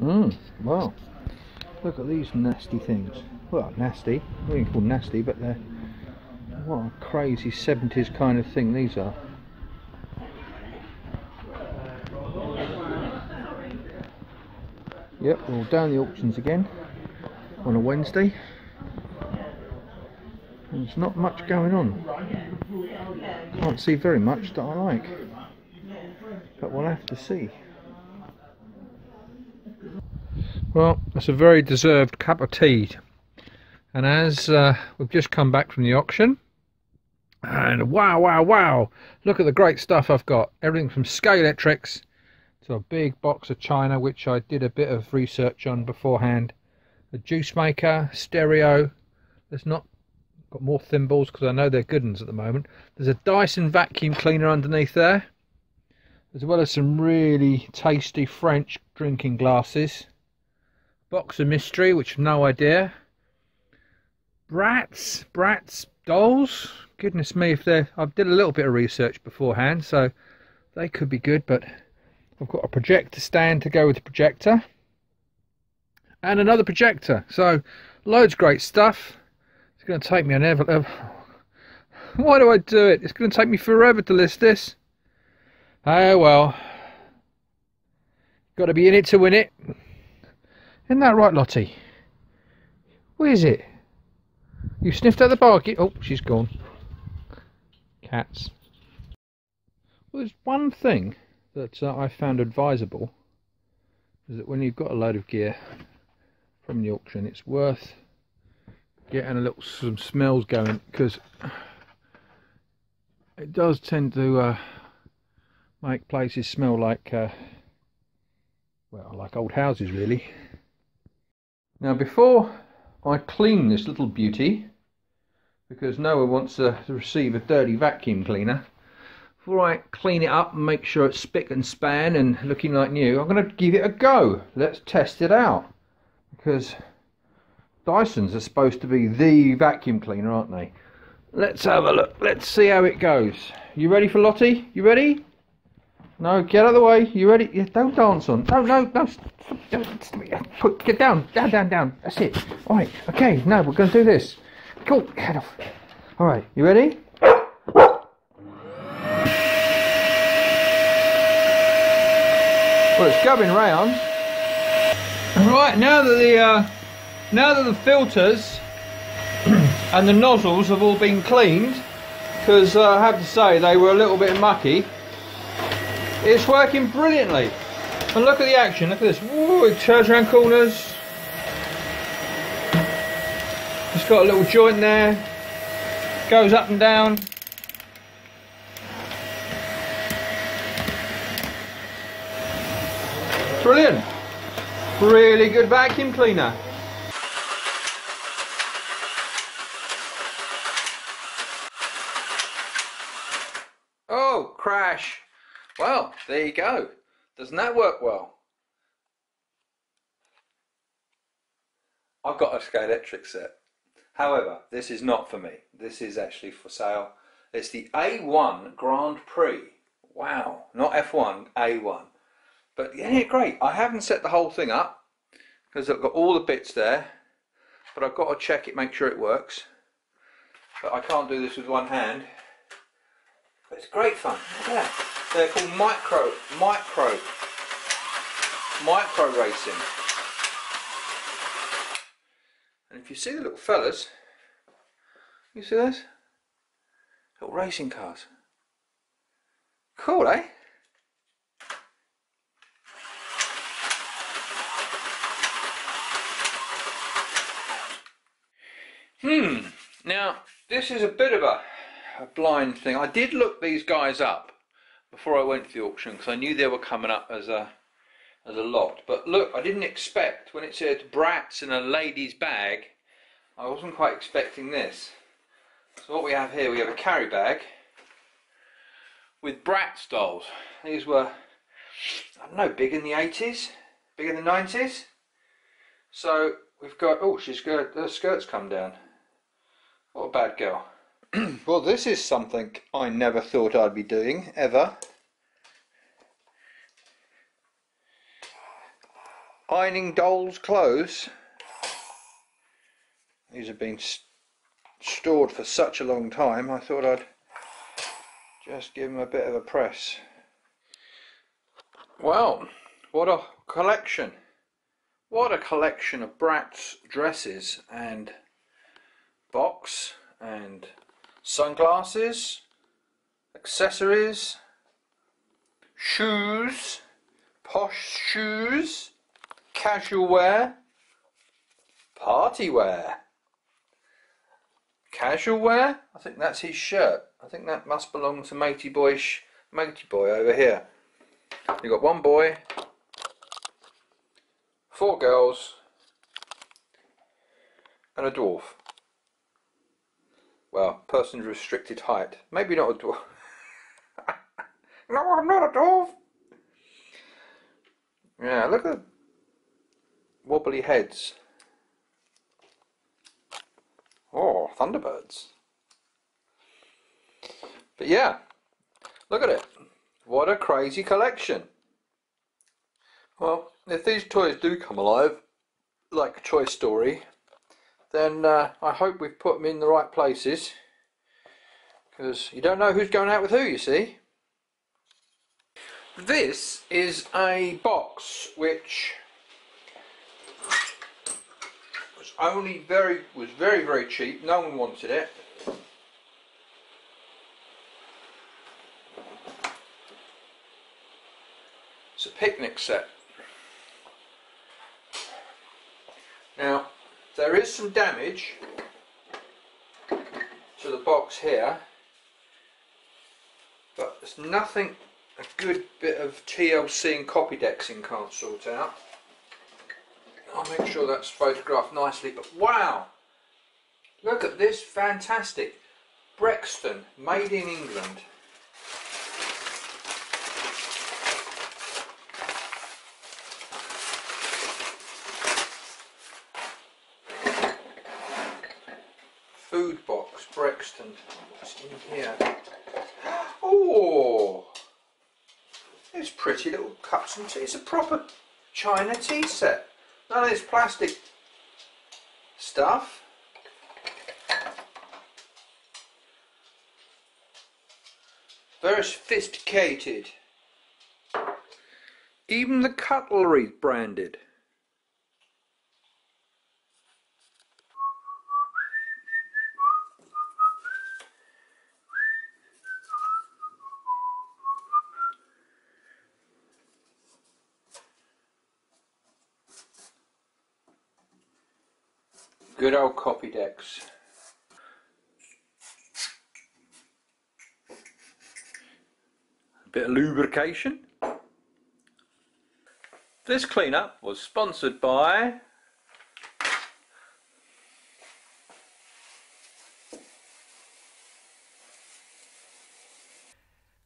Mm, well, look at these nasty things. Well, nasty. I wouldn't call nasty, but they're what a crazy 70s kind of thing these are. Yep, we're down the auctions again on a Wednesday. There's not much going on. Can't see very much that I like. But we'll have to see. Well, that's a very deserved cup of tea. And as uh, we've just come back from the auction, and wow, wow, wow, look at the great stuff I've got. Everything from Scalextrics to a big box of China, which I did a bit of research on beforehand. A juice maker, stereo. There's not got more thimbles because I know they're good ones at the moment. There's a Dyson vacuum cleaner underneath there, as well as some really tasty French drinking glasses. Box of mystery, which no idea. Bratz, Bratz dolls. Goodness me, if they're. I did a little bit of research beforehand, so they could be good, but I've got a projector stand to go with the projector. And another projector. So, loads of great stuff. It's going to take me an ever. ever why do I do it? It's going to take me forever to list this. Oh well. Got to be in it to win it. Isn't that right, Lottie? Where is it? You sniffed at the bargain. Oh, she's gone. Cats. Well, there's one thing that uh, I found advisable is that when you've got a load of gear from the auction, it's worth getting a little some smells going because it does tend to uh, make places smell like uh, well like old houses really now before I clean this little beauty because no one wants to receive a dirty vacuum cleaner before I clean it up and make sure it's spick and span and looking like new I'm going to give it a go. Let's test it out. Because Dysons are supposed to be the vacuum cleaner aren't they? Let's have a look. Let's see how it goes. You ready for Lottie? You ready no get out of the way. You ready? Yeah, don't dance on no no no. Put get down down down down. That's it. All right okay. Now we're going to do this. Cool. Head off. All right you ready? Well it's going round. Right now that the uh, now that the filters and the nozzles have all been cleaned because uh, I have to say they were a little bit mucky it's working brilliantly. And look at the action. Look at this. It turns around corners. It's got a little joint there. Goes up and down. Brilliant. Really good vacuum cleaner. Oh, crash. Well, there you go. Doesn't that work well? I've got a Scalextric set. However, this is not for me. This is actually for sale. It's the A1 Grand Prix. Wow, not F1, A1. But yeah, great. I haven't set the whole thing up because I've got all the bits there. But I've got to check it, make sure it works. But I can't do this with one hand. But it's great fun. Look at that. They're called micro, micro, micro racing. And if you see the little fellas, you see those? Little racing cars. Cool, eh? Hmm. Now, this is a bit of a a blind thing. I did look these guys up before I went to the auction because I knew they were coming up as a as a lot. But look, I didn't expect when it said Bratz in a lady's bag. I wasn't quite expecting this. So what we have here, we have a carry bag with Bratz dolls. These were, I don't know, big in the 80s, big in the 90s. So we've got, oh, she's got, her skirt's come down. What a bad girl. well, this is something I never thought I'd be doing, ever. ironing dolls clothes. These have been st stored for such a long time I thought I'd just give them a bit of a press. Well, what a collection. What a collection of Bratz dresses and box and sunglasses, accessories, shoes, posh shoes, casual wear, party wear. Casual wear? I think that's his shirt. I think that must belong to Matey Boyish Matey Boy over here. You've got one boy, four girls, and a dwarf. Well, person's restricted height. Maybe not a dwarf. no, I'm not a dwarf. Yeah, look at the wobbly heads. Oh, Thunderbirds. But yeah, look at it. What a crazy collection. Well, if these toys do come alive, like Toy Story, then uh, I hope we've put them in the right places. Because you don't know who's going out with who, you see. This is a box which was only very was very very cheap. No one wanted it. It's a picnic set. Now there is some damage to the box here but there's nothing a good bit of TLC and Copydexing can't sort out. I'll make sure that's photographed nicely, but wow! Look at this fantastic Brexton, made in England. Food box, Brexton. What's in here? Oh! It's pretty little cups and tea. It's a proper China tea set. None of this plastic stuff. Very sophisticated. Even the cutlery branded. Good old Copydex. A bit of lubrication. This cleanup was sponsored by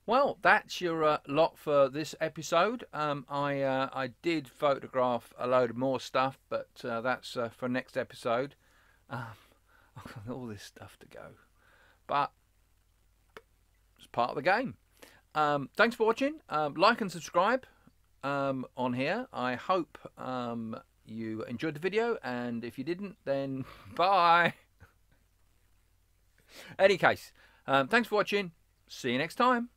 Well, that's your uh, lot for this episode. Um, I uh, I did photograph a load of more stuff, but uh, that's uh, for next episode. Um, I've got all this stuff to go, but it's part of the game. Um, thanks for watching. Um, like and subscribe um, on here. I hope um, you enjoyed the video, and if you didn't, then bye. Any case, um, thanks for watching. See you next time.